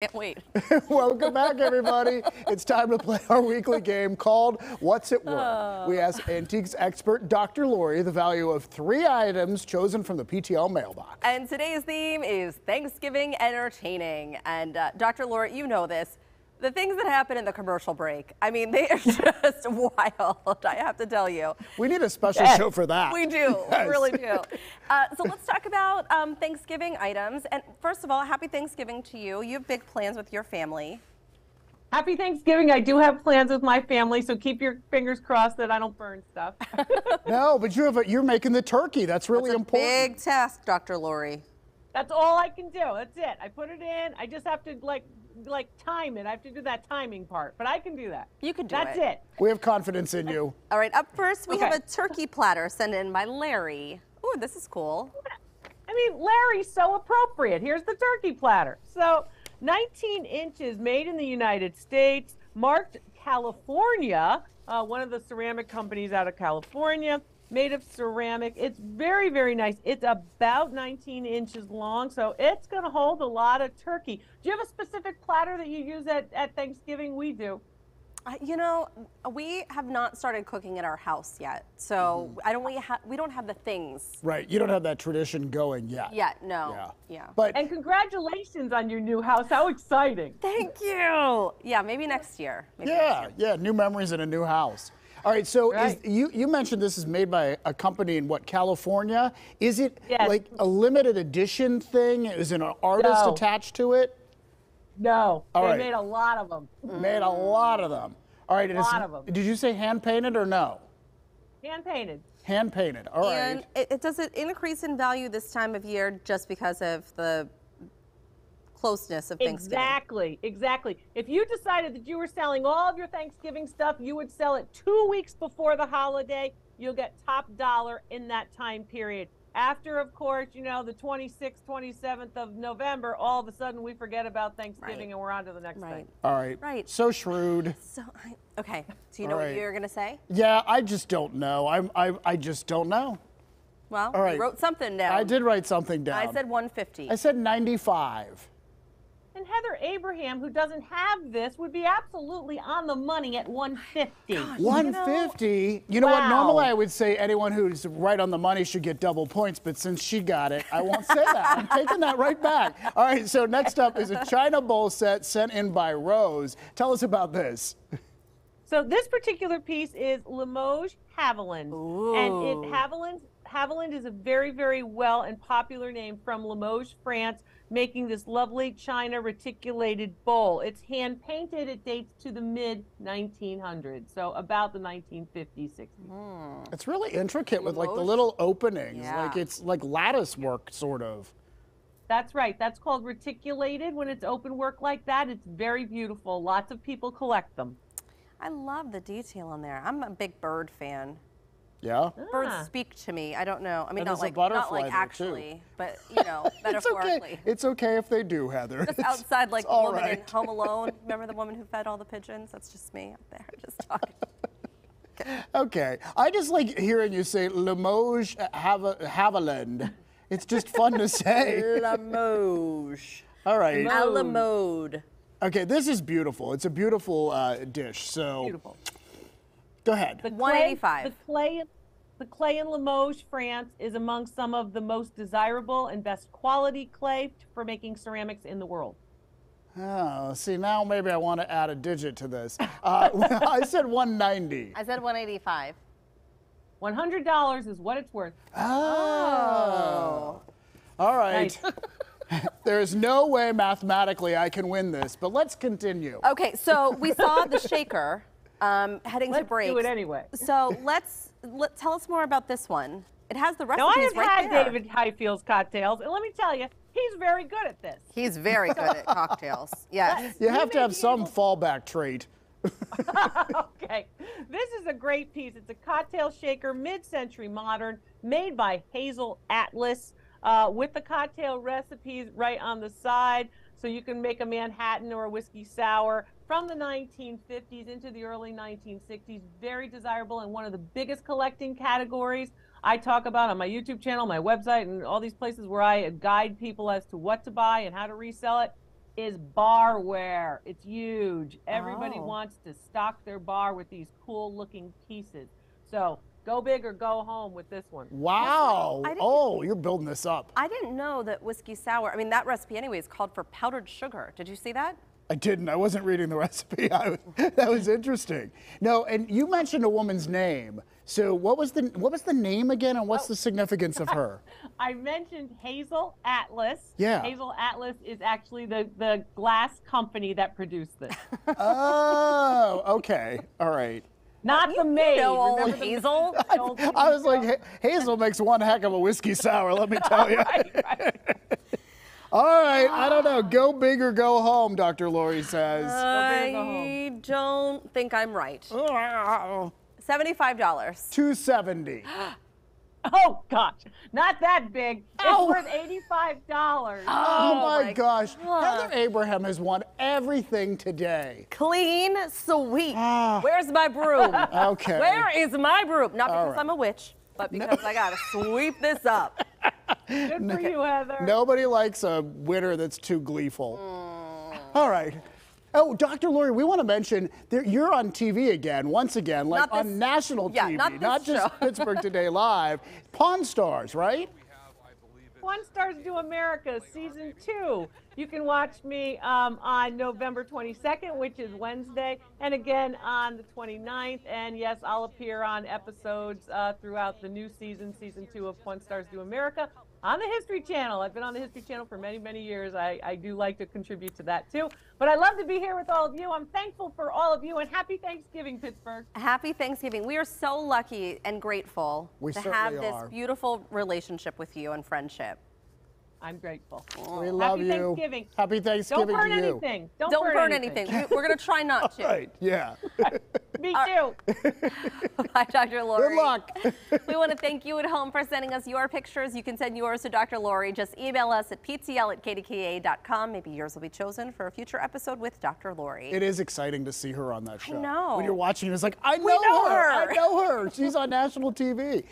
Can't wait. Welcome back, everybody. It's time to play our weekly game called What's It Worth? We ask antiques expert Dr. Lori the value of three items chosen from the PTL mailbox. And today's theme is Thanksgiving entertaining. And uh, Dr. Lori, you know this. The things that happen in the commercial break, I mean, they are just wild, I have to tell you. We need a special Yes. show for that. We do, Yes. we really do. Uh, so let's talk about um, Thanksgiving items. And first of all, happy Thanksgiving to you. You have big plans with your family. Happy Thanksgiving. I do have plans with my family, so keep your fingers crossed that I don't burn stuff. No, but you have a, you're making the turkey. That's really It's a important. big task, Dr. Lori. That's all I can do. That's it. I put it in. I just have to like like time it. I have to do that timing part, but I can do that. You can do that. That's it. it. We have confidence in you. All right, up first, we have a turkey platter sent in by Larry. Ooh, this is cool. I mean, Larry's so appropriate. Here's the turkey platter. So, 19 inches, made in the United States, marked California, uh, one of the ceramic companies out of California, made of ceramic. It's very, very nice. It's about 19 inches long, so it's going to hold a lot of turkey. Do you have a specific platter that you use at, at Thanksgiving? We do. Uh, you know, we have not started cooking at our house yet, so Mm-hmm. I don't. We, ha- we don't have the things Right. You don't have that tradition going yet. yet. No. Yeah. Yeah. But And congratulations on your new house. How exciting! Thank you. Yeah, maybe next year. Maybe next yeah, year. yeah, new memories in a new house. All right, so Right. is, you, you mentioned this is made by a company in what, California? Is it Yes. like a limited edition thing? Is it an artist No. attached to it? No, All they right. made a lot of them. Made a lot of them. All right, and it's- Lot of 'em. did you say hand painted or no? Hand painted. Hand painted. All right. And it, it does it increase in value this time of year just because of the closeness of Thanksgiving. Exactly, exactly. If you decided that you were selling all of your Thanksgiving stuff, you would sell it two weeks before the holiday. You'll get top dollar in that time period. After, of course, you know, the 26th, 27th of November, all of a sudden we forget about Thanksgiving Right. and we're on to the next Right. thing. All right. Right. So shrewd. So, I, okay. Do you know All what you're gonna say? Yeah, I just don't know. I'm, I, I just don't know. Well, All right. you wrote something down. I did write something down. I said 150. I said 95. And Heather Abraham, who doesn't have this, would be absolutely on the money at 150. 150. You know, what? Wow. Normally I would say anyone who's right on the money should get double points, but since she got it, I won't say that. I'm taking that right back. All right, so next up is a China bowl set sent in by Rose. Tell us about this. So this particular piece is Limoges Haviland. And it Haviland Haviland is a very, very well and popular name from Limoges, France, making this lovely china reticulated bowl. It's hand painted. It dates to the mid 1900s, so about the 1950s, 60s. Hmm. It's really intricate with like the little openings. Like it's like lattice work, sort of. That's right. That's called reticulated. When it's open work like that, it's very beautiful. Lots of people collect them. I love the detail on there. I'm a big bird fan. Yeah. Birds Ah. speak to me. I don't know. I mean, And not there's a like not like there, too. actually, but you know, It's metaphorically. okay. It's okay if they do, Heather. Just It's- outside, like it's the all woman in. Home Alone. Remember the woman who fed all the pigeons? That's just me up there, just talking. Okay. I just like hearing you say Limoges Hav- Haviland. It's just fun to say. Limoges. All right. A la mode. Okay, this is beautiful. It's a beautiful uh, dish. So Beautiful. Go ahead. The clay- The clay, the clay in Limoges, France, is among some of the most desirable and best quality clay for making ceramics in the world. Oh, see, now maybe I want to add a digit to this. Uh, I said 190. I said 185. One hundred dollars is what it's worth. Oh. All right. Nice. There's no way mathematically I can win this, but let's continue. Okay, so we saw the shaker um, heading Let's to break. do it anyway. So let's let, tell us more about this one. It has the recipes Now I have right had there. David Highfield's cocktails, and let me tell you, he's very good at this. He's very good at cocktails. Yes. You have to have some able- fallback trait. okay, this is a great piece. It's a cocktail shaker, mid-century modern, made by Hazel Atlas, uh, with the cocktail recipes right on the side, so you can make a Manhattan or a whiskey sour from the 1950s into the early 1960s. Very desirable and one of the biggest collecting categories. I talk about on my YouTube channel, my website, and all these places where I guide people as to what to buy and how to resell it. is barware. It's huge. Everybody Oh. wants to stock their bar with these cool looking pieces. So go big or go home with this one. Wow. Oh, you're building this up. I didn't know that whiskey sour, I mean, that recipe anyway is called for powdered sugar. Did you see that? I didn't. I wasn't reading the recipe. I was, that was interesting. No, and you mentioned a woman's name. So what was the what was the name again, and what's oh. the significance of her? I mentioned Hazel Atlas. Yeah. Hazel Atlas is actually the, the glass company that produced this. oh, okay. All right. Not the maid. know old Remember Hazel? the old I was like, Hazel makes one heck of a whiskey sour. Let me tell you. right, right. All right. I don't know. Go big or go home, Dr. Lori says. big or go I don't think I'm right. Oh. $75. 270. Oh gosh, not that big. It's Ow. worth eighty-five dollars. Oh, my, my gosh. God. Heather Abraham has won everything today. Clean sweep. Ah. Where's my broom? Okay. Where is my broom? Not because right. I'm a witch, but because I gotta sweep this up. Good for you, Heather. Nobody likes a winner that's too gleeful. Mm. All right. Oh, Dr. Lori, we want to mention that you're on TV again, once again, like this- on national yeah, TV, not this just. Pittsburgh Today Live. Pawn Stars, right? Pawn Stars Do America season two. You can watch me um, on November 22nd, which is Wednesday, and again on the 29th. And yes, I'll appear on episodes uh, throughout the new season, season two of Pawn Stars Do America, on the History Channel. I've been on the History Channel for many, many years. I, I do like to contribute to that too. But I love to be here with all of you. I'm thankful for all of you, and happy Thanksgiving, Pittsburgh. Happy Thanksgiving. We are so lucky and grateful We to have this are. beautiful relationship with you and friendship. I'm grateful. We love Happy you. Thanksgiving. Happy Thanksgiving Don't burn to you. anything. Don't, Don't burn anything. We- We're gonna try not to. Right, yeah. Me too. Bye, Dr. Lori. Good luck. we want to thank you at home for sending us your pictures. You can send yours to Dr. Lori. Just email us at ptl at kdka.com. Maybe yours will be chosen for a future episode with Dr. Lori. It is exciting to see her on that show. I know. When you're watching, it's like, I know, know her. her. I know her. She's on national TV.